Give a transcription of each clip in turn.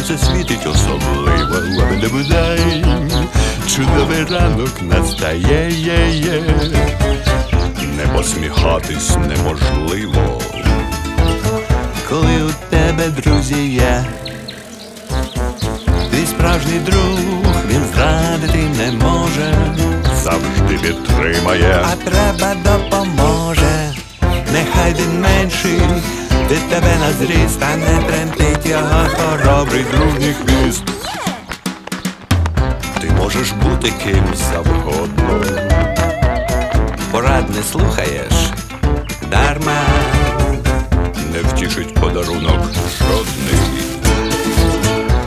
сонце світить особливо. Лабидабудень, чудовий ранок настає є, є. Не посміхатись неможливо. Коли у тебе друзі є Твій справжній друг, він зрадити не може. Завжди підтримає. А треба допоможе. Нехай він менший від тебе на зріст, не тремтить його хоробрий дружній хвіст. Ти можеш бути ким завгодно. Порад не слухаєш дарма, не втішить подарунок жодний.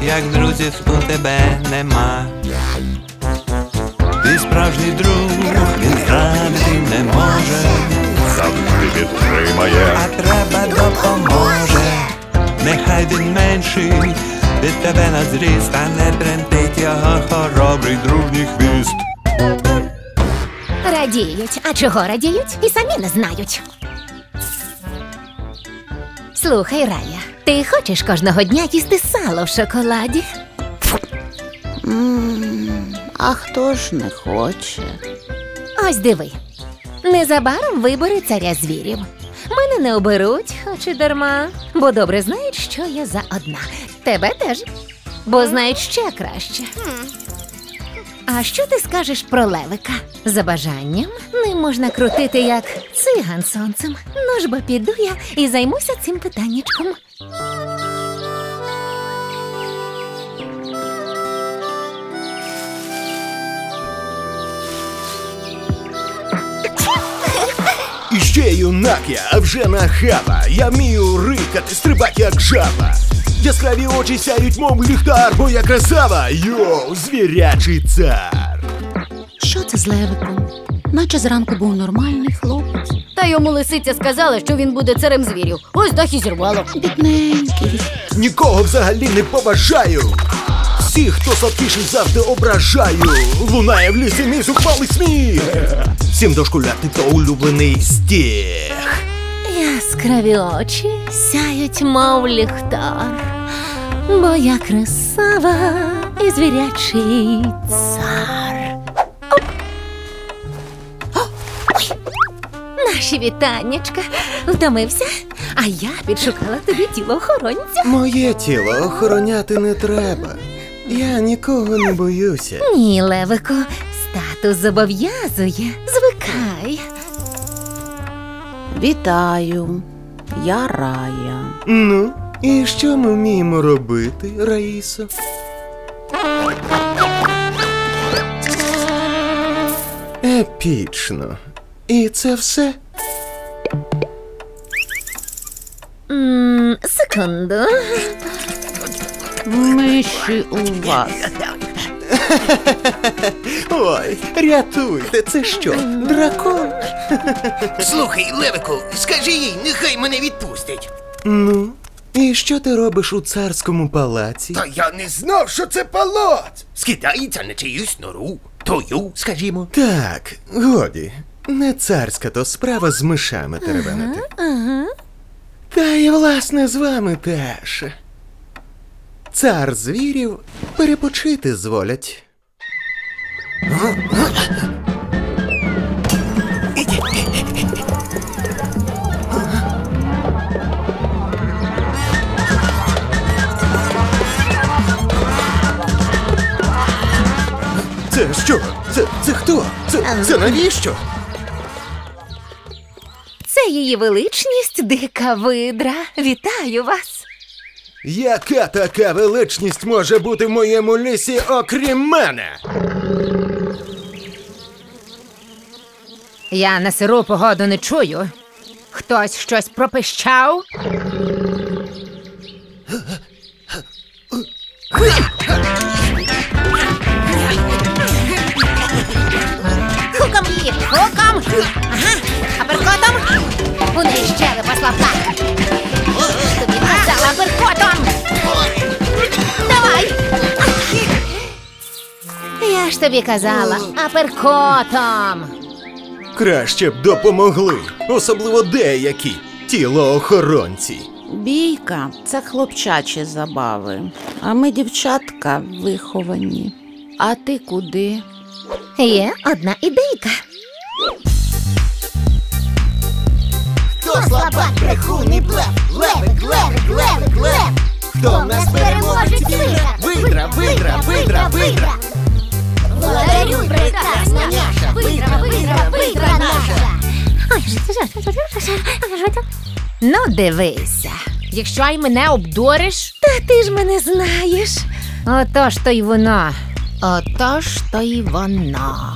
Як друзів у тебе нема. Ти справжній друг, він зрадити не може завжди підтримає, а треба допоможе. Нехай він менший від тебе на зріст, а не тремтить його хоробрий дружній хвіст. Радіють. А чого радіють? І самі не знають. Слухай, Рая, ти хочеш кожного дня їсти сало в шоколаді? А хто ж не хоче? Ось диви. Незабаром вибори царя звірів. Мене не оберуть, хоч і дарма, бо добре знають, що я за одна. Тебе теж, бо знають ще краще. А що ти скажеш про левика? За бажанням ним можна крутити як циган сонцем. Ну ж бо піду я і займуся цим питаннячком. Ще юнак я, а вже нахаба. Я вмію рикати, стрибать як жаба. Яскраві очі сяють, мов ліхтар, бо я красава, йоу, звірячий цар. Що це з левиком? Наче зранку був нормальний хлопець. Та йому лисиця сказала, що він буде царем звірів. Ось так і зірвало. Бідненький. Нікого взагалі не поважаю. Всіх, хто слабкіший, завжди ображаю. Лунає в лісі мій зухвалий сміх. Всім дошкуляти то улюблений стіг. Яскраві очі сяють, мов ліхтар, бо я красава і звірячий цар. Ой! Наші вітаннячка. Втомився, а я підшукала тобі тіло охоронця. Моє тіло охороняти не треба. Я нікого не боюся. Ні, Левико, статус зобов'язує. Звикай. Вітаю. Я Рая. Ну, і що ми вміємо робити, Раїсо? Епічно. І це все? М, секунду. Миші у вас. Ой, рятуйте, це що? Дракон? Слухай, Левику, скажи їй, нехай мене відпустить. Ну, і що ти робиш у царському палаці? Та я не знав, що це палац. Скидається на чиюсь нору. Твою, скажімо. Так, годі. Не царська то справа з мишами теревенити. Та й власне з вами теж. Цар звірів перепочити зволять. Це що? Це, це хто? Це, це навіщо? Це її величність дика видра. Вітаю вас. Яка така величність може бути в моєму лісі, окрім мене? Я на сиру погоду не чую. Хтось щось пропищав? Хуком її! Хуком! Ага! Аперкотом! У неї щелепа слабка! Тобі казала, аперкотом! Краще б допомогли, особливо деякі. тіло охоронці. Бійка це хлопчачі забави, а ми дівчатка виховані. А ти куди? Є одна ідейка. Хто слабак, брехун і блеф, левик, левик, левик, лев. Хто в нас переможець вигра? Видра, видра, видра, видра. Владарю, прекрасна няша, видра, видра, видра наша. Ну, дивися. Якщо й мене обдуриш, Та ти ж мене знаєш. Отож то й вона. Отож то й воно.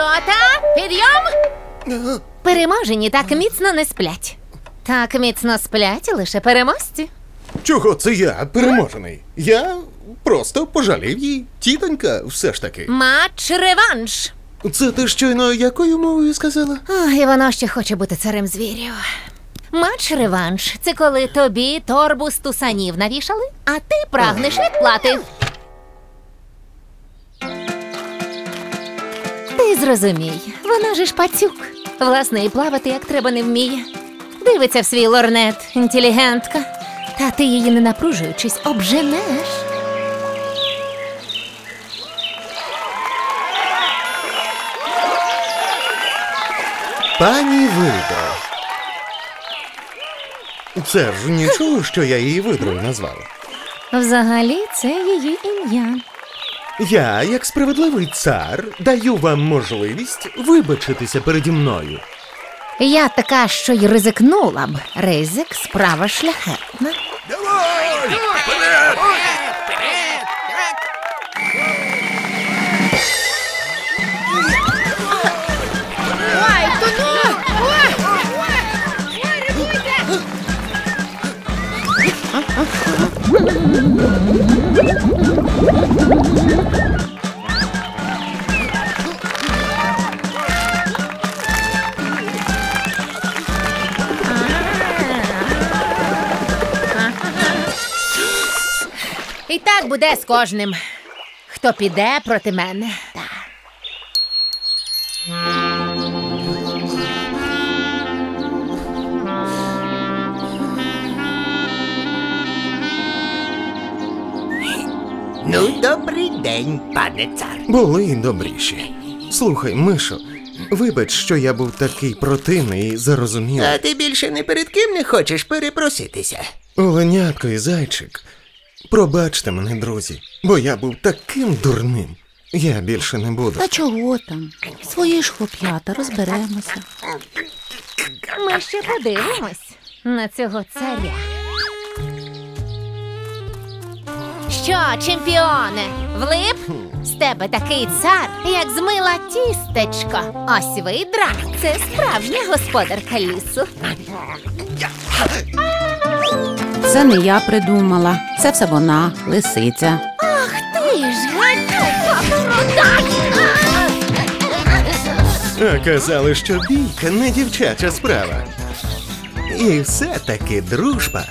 Рота, підйом! Переможені так міцно не сплять. Так міцно сплять лише переможці. Чого це я переможений? Я просто пожалів її. Тітонька, все ж таки. Матч реванш. Це ти щойно якою мовою сказала? Ох, і воно ще хоче бути царем звірів. Матч реванш це коли тобі торбу з тусанів навішали, а ти прагнеш відплати. Ти зрозумій, вона же ж пацюк. Власне, і плавати як треба не вміє. Дивиться в свій лорнет, інтелігентка. Та ти її не напружуючись, обженеш. Пані Видра. Це ж нічого, що я її видрою назвав. Взагалі, це її ім'я. Я, як справедливий цар, даю вам можливість вибачитися переді мною. Я така, що й ризикнула б. Ризик справа шляхетна. І так буде з кожним, хто піде проти мене. Ну, добрий день, пане цар. Були й добріші. Слухай, Мишо, вибач, що я був такий противний і зарозумілий. А ти більше не перед ким не хочеш перепроситися. Оленятко і зайчик. Пробачте мене, друзі, бо я був таким дурним. Я більше не буду. Та чого там? Свої ж хлоп'ята, розберемося. Ми ще подивимось на цього царя. Що, чемпіоне, влип? З тебе такий цар, як змила тістечко. Ось видра. Це справжня господарка лісу. Це не я придумала, це все вона, лисиця. Ах Ти ж гадюка А казали, що бійка не дівчача справа. І все-таки дружба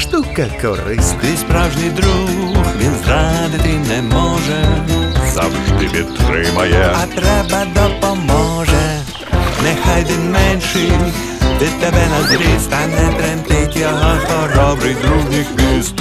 штука корисна. Ти справжній друг, він зрадити не може, завжди підтримає, а треба допоможе. Нехай він менший, від тебе на зріст, а не тремтить його хоробрий другий міст.